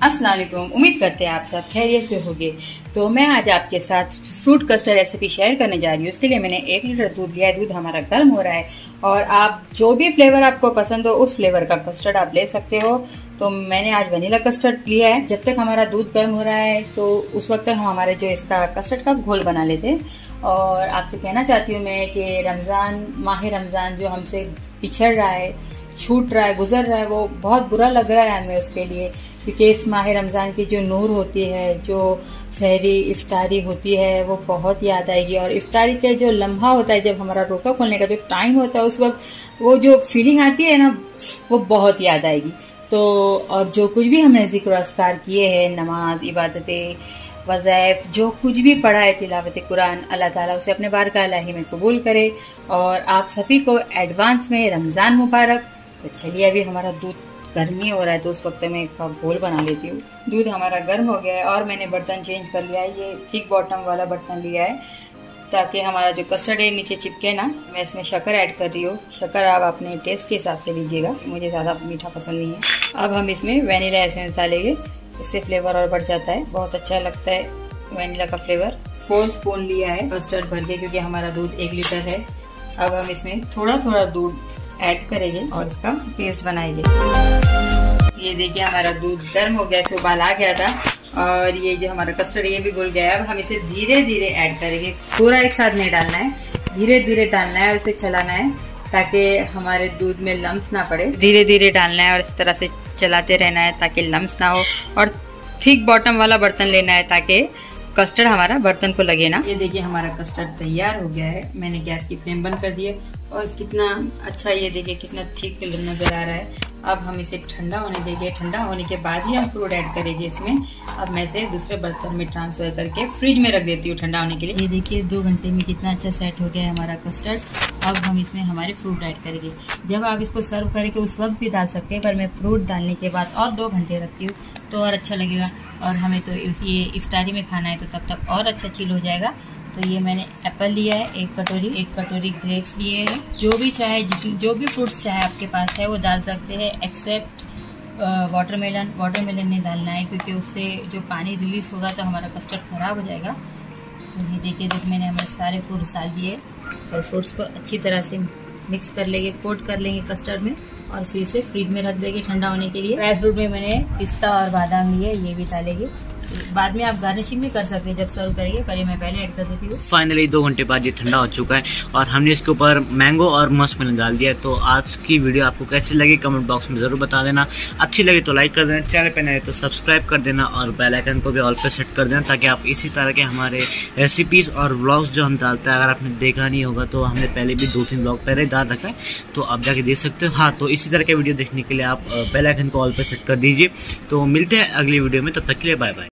असलम उम्मीद करते हैं आप सब खैरियत से होंगे। तो मैं आज आपके साथ फ्रूट कस्टर्ड रेसिपी शेयर करने जा रही हूँ। उसके लिए मैंने एक लीटर दूध लिया है। दूध हमारा गर्म हो रहा है। और आप जो भी फ्लेवर आपको पसंद हो, उस फ्लेवर का कस्टर्ड आप ले सकते हो। तो मैंने आज वनीला कस्टर्ड लिया है। जब तक हमारा दूध गर्म हो रहा है तो उस वक्त तक हम हमारे जो इसका कस्टर्ड का घोल बना लेते हैं। और आपसे कहना चाहती हूँ मैं कि रमज़ान, माह रमज़ान जो हमसे पिछड़ रहा है, छूट रहा है, गुजर रहा है, वो बहुत बुरा लग रहा है हमें उसके लिए। क्योंकि इस माह रमज़ान की जो नूर होती है, जो सहरी इफ्तारी होती है, वो बहुत याद आएगी। और इफ्तारी का जो लम्हा होता है, जब हमारा रोज़ा खोलने का जो टाइम होता है, उस वक्त वो जो फीलिंग आती है ना, वो बहुत याद आएगी। तो और जो कुछ भी हमने ज़िक्र अस्कार किए हैं, नमाज़, इबादतें वज़ैफ जो कुछ भी पढ़ा है, तिलावत कुरान, अल्लाह ताला उसे अपने बार का में कबूल करे। और आप सभी को एडवांस में रमज़ान मुबारक। तो चलिए, अभी हमारा दूध गर्मी हो रहा है तो उस वक्त मैं एक घोल बना लेती हूँ। दूध हमारा गर्म हो गया है और मैंने बर्तन चेंज कर लिया है। ये थिक बॉटम वाला बर्तन लिया है, ताकि हमारा जो कस्टर्ड है नीचे चिपके ना। मैं इसमें शक्कर ऐड कर रही हूँ। शक्कर आप अपने टेस्ट के हिसाब से लीजिएगा। मुझे ज़्यादा मीठा पसंद नहीं है। अब हम इसमें वेनीला एसेंस डालेंगे। इससे फ्लेवर और बढ़ जाता है। बहुत अच्छा लगता है वेनीला का फ्लेवर फोर स्पून लिया है कस्टर्ड भर के, क्योंकि हमारा दूध एक लीटर है। अब हम इसमें थोड़ा थोड़ा दूध ऐड करेंगे और इसका पेस्ट बनाएँगे। ये देखिए हमारा दूध गर्म हो गया इसे उबाल आ गया था। और ये जो हमारा कस्टर्ड ये भी घुल गया है। अब हम इसे धीरे धीरे ऐड करेंगे। पूरा एक साथ नहीं डालना है। धीरे धीरे डालना है और इसे चलाना है, ताकि हमारे दूध में लम्स ना पड़े। धीरे धीरे डालना है और इस तरह से चलाते रहना है, ताकि लम्स ना हो। और थिक बॉटम वाला बर्तन लेना है, ताकि कस्टर्ड हमारा बर्तन को लगे ना। ये देखिए हमारा कस्टर्ड तैयार हो गया है। मैंने गैस की फ्लेम बंद कर दी है। और कितना अच्छा ये देखिए, कितना थिक नज़र आ रहा है। अब हम इसे ठंडा होने देंगे। ठंडा होने के बाद ही हम फ्रूट ऐड करेंगे इसमें। अब मैं इसे दूसरे बर्तन में ट्रांसफ़र करके फ्रिज में रख देती हूँ ठंडा होने के लिए। ये देखिए, दो घंटे में कितना अच्छा सेट हो गया है हमारा कस्टर्ड अब हम इसमें हमारे फ्रूट ऐड करेंगे। जब आप इसको सर्व करेंगे, उस वक्त भी डाल सकते हैं, पर मैं फ्रूट डालने के बाद और दो घंटे रखती हूँ तो और अच्छा लगेगा। और हमें तो ये इफ्तारी में खाना है तो तब तक और अच्छा चील हो जाएगा। तो ये मैंने एप्पल लिया है, एक कटोरी एक कटोरी ग्रेप्स लिए हैं। जो भी चाहे जो भी फ्रूट्स चाहे आपके पास है, वो डाल सकते हैं एक्सेप्ट वाटरमेलन वाटरमेलन नहीं डालना है, क्योंकि उससे जो पानी रिलीज़ होगा तो हमारा कस्टर्ड ख़राब हो जाएगा। तो ये देखिए, देख, मैंने हमारे सारे फ्रूट्स डाल दिए। और फ्रूट्स को अच्छी तरह से मिक्स कर लेंगे कोट कर लेंगे कस्टर्ड में, और फिर से फ्रिज में रख देंगे ठंडा होने के लिए। ड्राई फ्रूट में मैंने पिस्ता और बादाम लिए, ये भी डालेंगे। बाद में आप गार्निशिंग भी कर सकते हैं जब सर्व करेंगे, पर मैं पहले ऐड कर देती हूँ। फाइनली दो घंटे बाद ये ठंडा हो चुका है और हमने इसके ऊपर मैंगो और मस्क में डाल दिया तो आज की वीडियो आपको कैसी लगी कमेंट बॉक्स में ज़रूर बता देना। अच्छी लगी तो लाइक कर देना चैनल पर नए तो सब्सक्राइब कर देना और बेल आइकन को भी ऑल पर सेट कर देना ताकि आप इसी तरह के हमारे रेसिपीज़ और ब्लॉग्स जो हम डालते हैं, अगर आपने देखा नहीं होगा तो हमने पहले भी दो तीन ब्लॉग पहले डाल रखा है। तो आप जाके देख सकते हो। हाँ तो इसी तरह के वीडियो देखने के लिए आप बेल आइकन को ऑल पर सेट कर दीजिए। तो मिलते हैं अगली वीडियो में, तब तक के लिए बाय बाय